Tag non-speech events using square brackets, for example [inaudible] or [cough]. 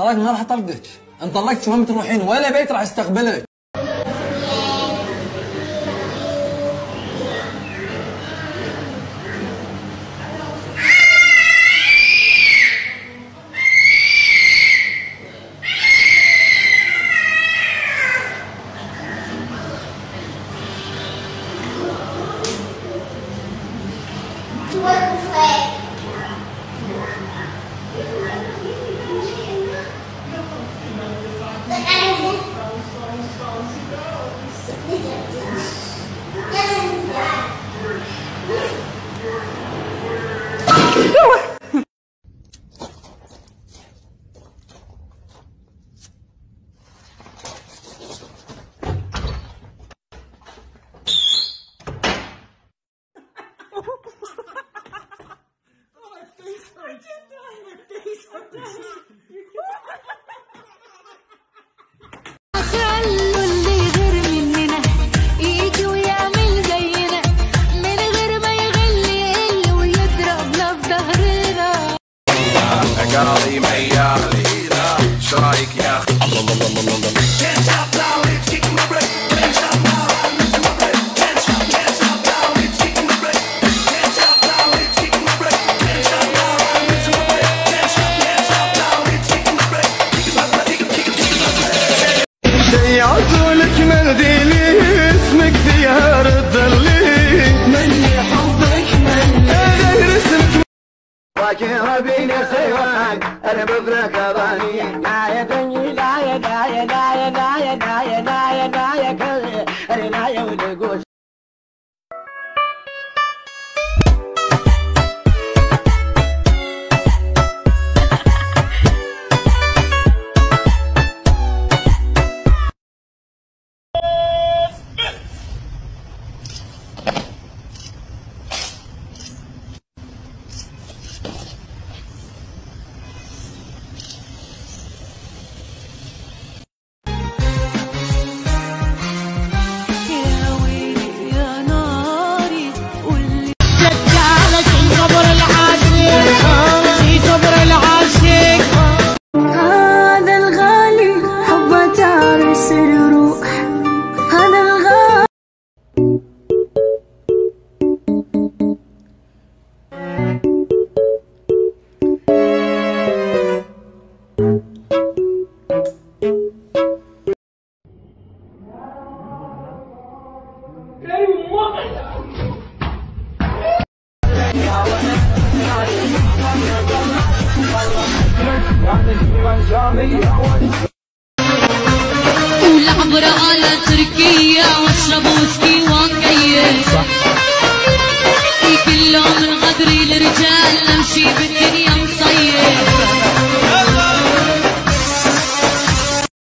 تراك ما راح اطلقك ان طلقت وهم تروحين؟ ولا بيت راح استقبلك No. [laughs] oh, my face. I did die. i'll leave me Kare bukra kabani, daya danyi daya daya daya. ولا على تركيا واشرب وسكي وكيف كل يوم غدري الرجال نمشي بالنسبة